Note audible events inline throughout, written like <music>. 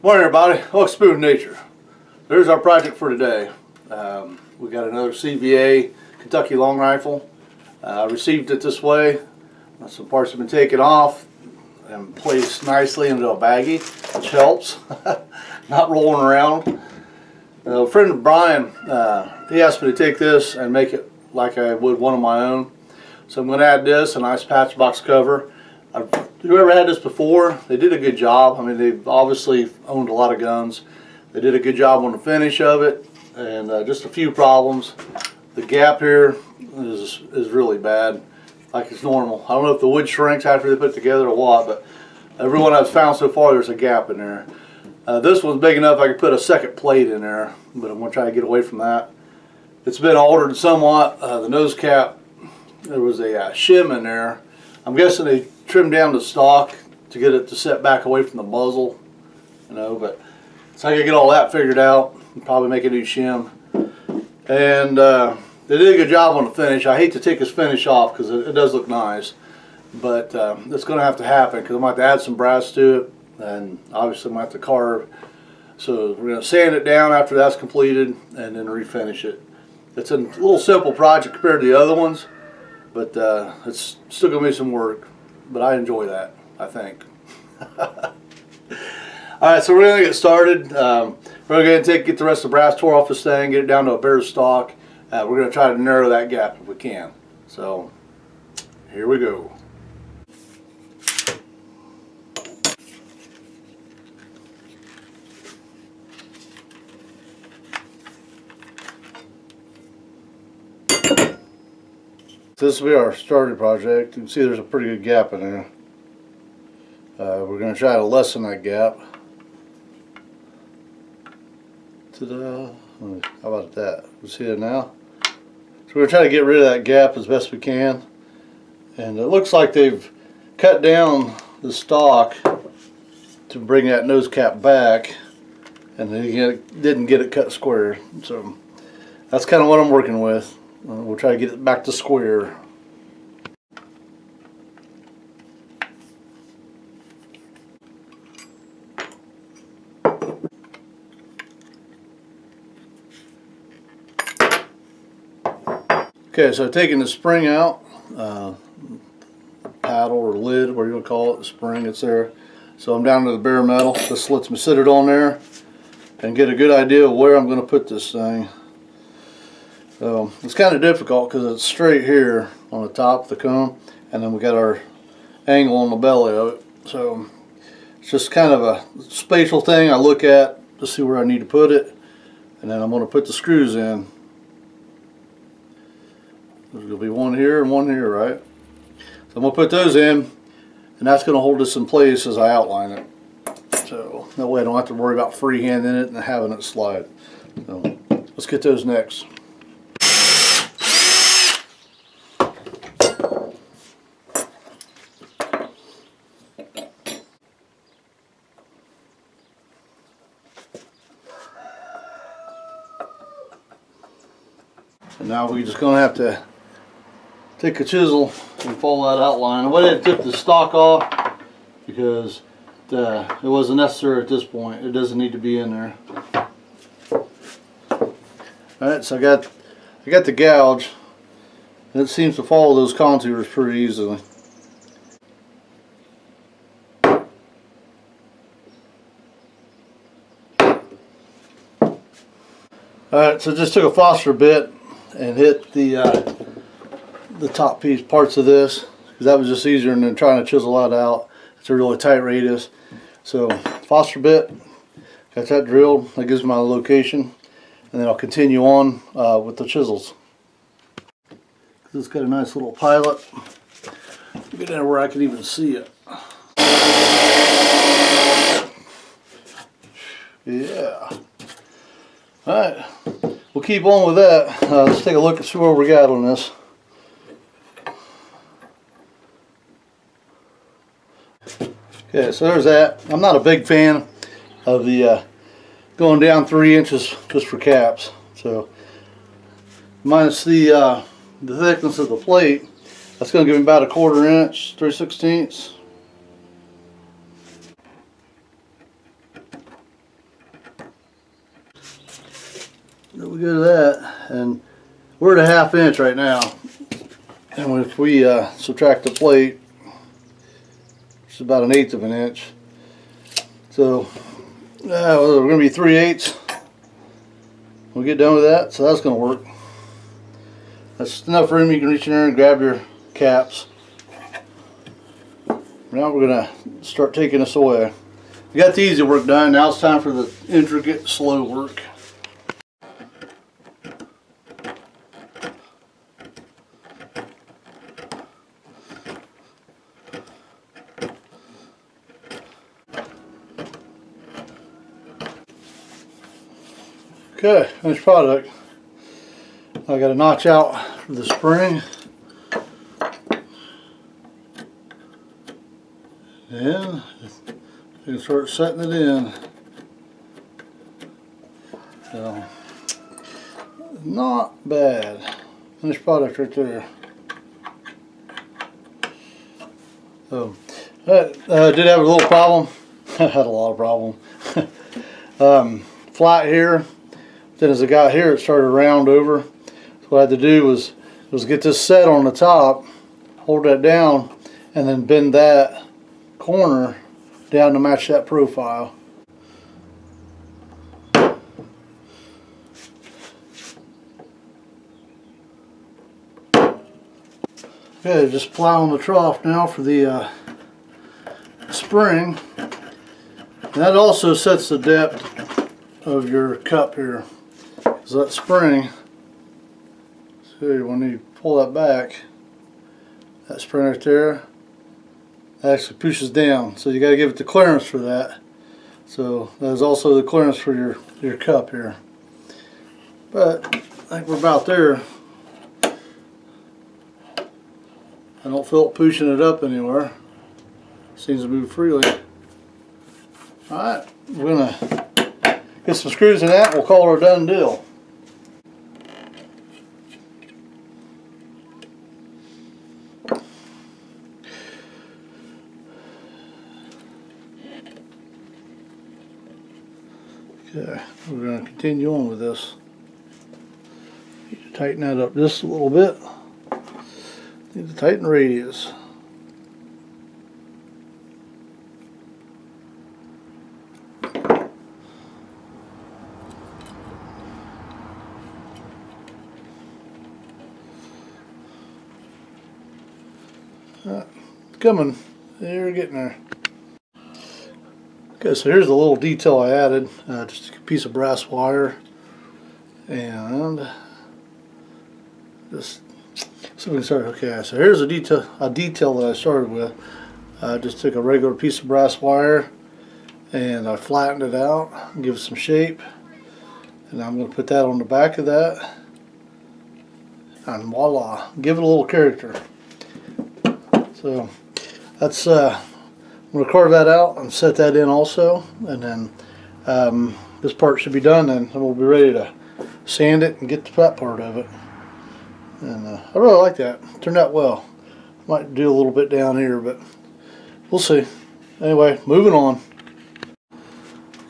Morning everybody, welcome Spoon Nature. There's our project for today. Um, we got another CVA Kentucky long rifle. Uh, I received it this way. Uh, Some parts have been taken off and placed nicely into a baggie, which helps. <laughs> Not rolling around. Uh, a friend of Brian, uh, he asked me to take this and make it like I would one of my own. So I'm going to add this, a nice patch box cover. I've, whoever had this before, they did a good job. I mean, they've obviously owned a lot of guns. They did a good job on the finish of it, and uh, just a few problems. The gap here is is really bad, like it's normal. I don't know if the wood shrinks after they put together or what, but everyone I've found so far, there's a gap in there. Uh, this one's big enough I could put a second plate in there, but I'm going to try to get away from that. It's been altered somewhat. Uh, the nose cap, there was a uh, shim in there. I'm guessing they trimmed down the stock to get it to set back away from the muzzle, you know, but so I can get all that figured out and probably make a new shim. And uh, they did a good job on the finish. I hate to take this finish off because it, it does look nice, but um, it's going to have to happen because I'm going to have to add some brass to it and obviously I'm going to have to carve. So we're going to sand it down after that's completed and then refinish it. It's a little simple project compared to the other ones, but uh, it's still going to be some work. But I enjoy that, I think. <laughs> All right, so we're going to get started. Um, we're going to take get the rest of the brass tore off this thing, get it down to a bare stock. Uh, we're going to try to narrow that gap if we can. So here we go. This will be our starter project. You can see there's a pretty good gap in there. Uh, we're going to try to lessen that gap. Ta-da. How about that? You see it now? So we're trying to to get rid of that gap as best we can. And it looks like they've cut down the stock to bring that nose cap back. And they didn't get it cut square. So that's kind of what I'm working with. Uh, we'll try to get it back to square. Okay, so taking the spring out, uh, paddle or lid, whatever you want to call it, the spring, it's there. So I'm down to the bare metal. This lets me sit it on there and get a good idea of where I'm going to put this thing. So it's kind of difficult because it's straight here on the top of the cone and then we got our angle on the belly of it. So it's just kind of a spatial thing I look at to see where I need to put it and then I'm going to put the screws in. There's going to be one here and one here, right? So I'm going to put those in and that's going to hold this in place as I outline it. So that way I don't have to worry about freehanding it and having it slide. So let's get those next. We're just going to have to take a chisel and follow that outline. I went ahead and took the stock off because uh, it wasn't necessary at this point. It doesn't need to be in there. Alright, so I got I got the gouge. It seems to follow those contours pretty easily. Alright, so just took a Forstner bit and hit the uh, the top piece parts of this because that was just easier than trying to chisel that out. It's a really tight radius. So Forstner bit, got that drilled. That gives my location, and then I'll continue on uh, with the chisels. It's got a nice little pilot. Get in where I can even see it. Yeah. Alright, we'll keep on with that. Uh, let's take a look and see where we got on this. Okay, so there's that. I'm not a big fan of the uh, going down three inches just for caps. So minus the uh, the thickness of the plate, that's going to give me about a quarter inch, three sixteenths. We go to that, and we're at a half inch right now. And if we uh, subtract the plate, it's about an eighth of an inch. So, uh, we're going to be three eighths. We'll get done with that, so that's going to work. That's enough room you can reach in there and grab your caps. Now we're going to start taking this away. We got the easy work done, now it's time for the intricate, slow work. Okay, finished product. I got a notch out for the spring. Then you can start setting it in. So, not bad. Finished product right there. So, that uh, did have a little problem. I <laughs> had a lot of problem. <laughs> um, flat here then as I got here, it started to round over. So what I had to do was, was get this set on the top, hold that down, and then bend that corner down to match that profile. Okay, just plow on the trough now for the uh, spring. That also sets the depth of your cup here. So that spring, see when you pull that back, that spring right there, actually pushes down. So you got to give it the clearance for that. So there's also the clearance for your, your cup here. But I think we're about there. I don't feel it pushing it up anywhere. Seems to move freely. Alright, we're gonna get some screws in that we'll call it a done deal. Okay, we're going to continue on with this. Need to tighten that up just a little bit. Need to tighten radius. Uh, coming. They're getting there. Okay, so here's the little detail I added. Uh, just a piece of brass wire. And just so we start. Okay, so here's a detail a detail that I started with. I just took a regular piece of brass wire and I flattened it out, give it some shape. And I'm going to put that on the back of that. And voila, give it a little character. So that's uh, I'm going to carve that out and set that in also and then um, this part should be done and we'll be ready to sand it and get the flat part of it. And uh, I really like that. Turned out well. Might do a little bit down here but we'll see. Anyway moving on.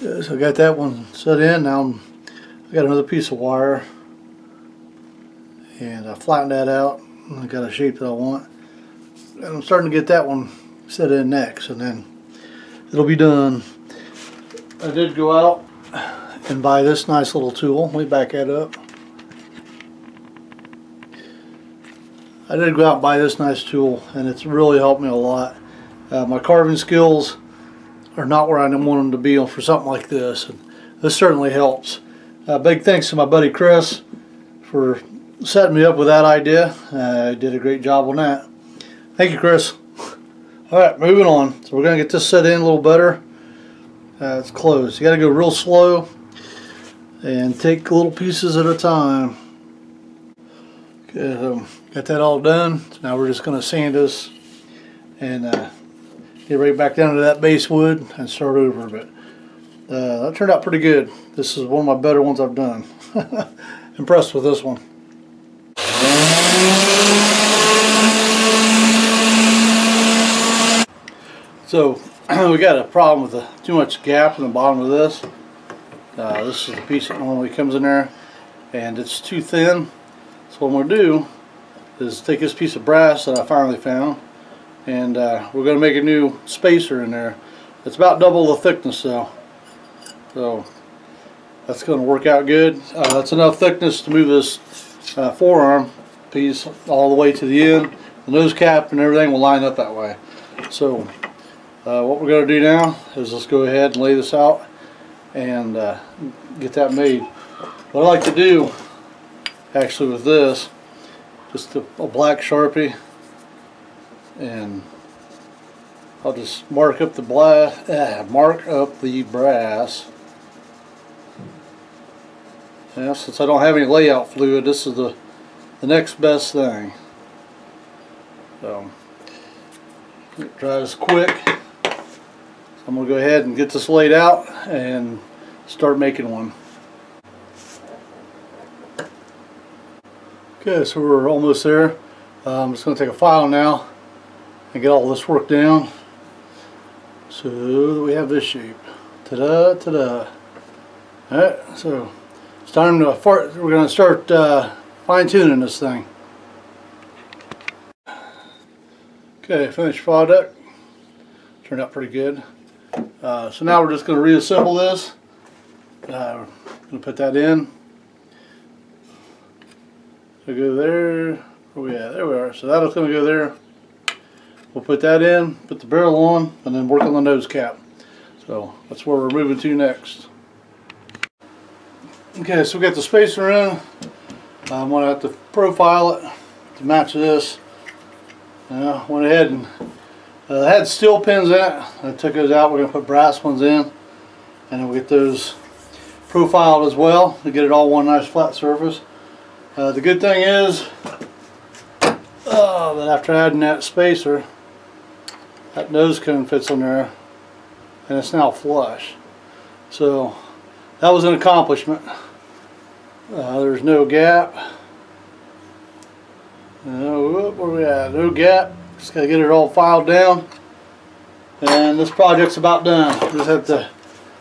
So I got that one set in. Now I'm, I got another piece of wire. And I flattened that out. I got a shape that I want. And I'm starting to get that one set in next and then it'll be done. I did go out and buy this nice little tool. Let me back that up. I did go out and buy this nice tool and it's really helped me a lot. Uh, my carving skills are not where I want them to be for something like this and this certainly helps. Uh, big thanks to my buddy Chris for setting me up with that idea. Uh, I did a great job on that. Thank you Chris. Alright, moving on. So we're going to get this set in a little better. Uh, it's closed. You got to go real slow and take little pieces at a time. Okay, so got that all done. So now we're just going to sand this and uh, get right back down to that base wood and start over. But uh, that turned out pretty good. This is one of my better ones I've done. <laughs> Impressed with this one. So <clears throat> we got a problem with the, too much gap in the bottom of this. Uh, this is the piece that normally comes in there. and it's too thin. So what I'm going to do is take this piece of brass that I finally found and uh, we're going to make a new spacer in there. It's about double the thickness though. So that's going to work out good. Uh, that's enough thickness to move this uh, forearm piece all the way to the end. The nose cap and everything will line up that way. So uh, what we're going to do now is let's go ahead and lay this out and uh, get that made. What I like to do actually with this, just a, a black sharpie and I'll just mark up the black, uh, mark up the brass. Yeah, since I don't have any layout fluid, this is the the next best thing. So, try this quick. I'm going to go ahead and get this laid out and start making one. Okay, so we're almost there. Uh, I'm just going to take a file now and get all this work down. So we have this shape. Ta-da, ta-da. Alright, so it's time to, we're going to start uh, fine-tuning this thing. Okay, finished product. Turned out pretty good. Uh, so now we're just going to reassemble this. Uh, going to put that in. So go there. We at? There we are. So that's going to go there. We'll put that in, put the barrel on, and then work on the nose cap. So that's where we're moving to next. Okay, so we got the spacer in. I'm going to have to profile it to match this. Uh, went ahead and uh, had steel pins in it. I took those out. We're going to put brass ones in. And then we'll get those profiled as well to get it all one nice flat surface. Uh, the good thing is uh, that after adding that spacer, that nose cone fits on there and it's now flush so that was an accomplishment uh, there's no gap no, where we at? no gap just gotta get it all filed down. And this project's about done. Just have to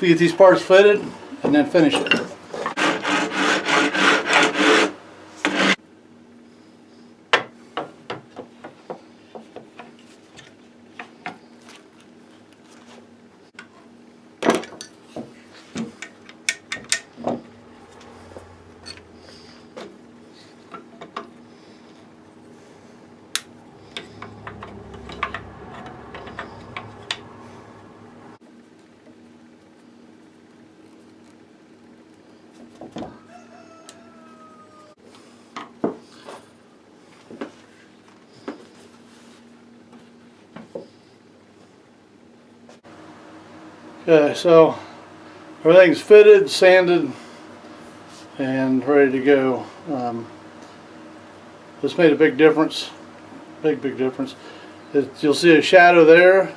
get these parts fitted and then finish it Okay, so everything's fitted, sanded, and ready to go. Um, this made a big difference, big, big difference. It, you'll see a shadow there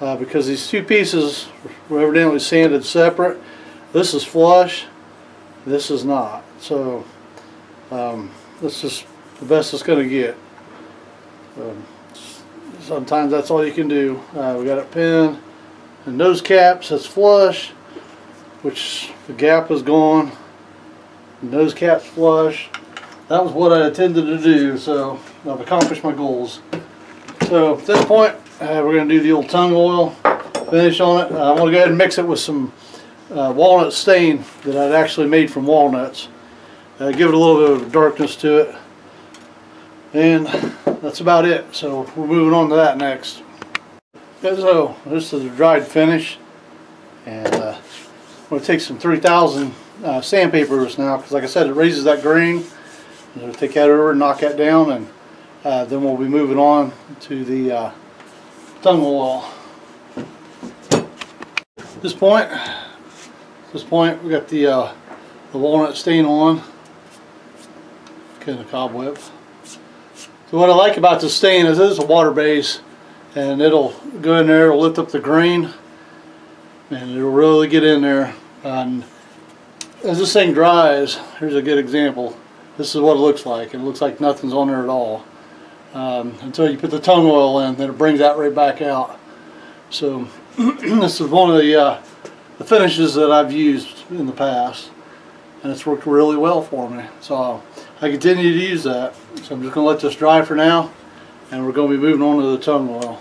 uh, because these two pieces were evidently sanded separate. This is flush, this is not. So um, this is the best it's going to get. Um, sometimes that's all you can do. Uh, we got it pinned the nose cap says flush, which the gap is gone. The nose cap's flush. That was what I intended to do, so I've accomplished my goals. So at this point, uh, we're going to do the old tung oil finish on it. Uh, I'm going to go ahead and mix it with some uh, walnut stain that I'd actually made from walnuts. Uh, give it a little bit of darkness to it. And that's about it. So we're moving on to that next. So this is a dried finish and uh, I'm going to take some 3000 uh, sandpapers now because like I said it raises that grain. I'm going to take that over and knock that down and uh, then we'll be moving on to the uh, tung oil. At this point, at this point we got the, uh, the walnut stain on, kind of cobweb. So what I like about this stain is it is a water base and it'll go in there, lift up the grain and it'll really get in there and as this thing dries, here's a good example this is what it looks like it looks like nothing's on there at all um, until you put the tung oil in then it brings that right back out so <clears throat> this is one of the, uh, the finishes that I've used in the past and it's worked really well for me. So I continue to use that. So I'm just gonna let this dry for now, and we're gonna be moving on to the tung oil.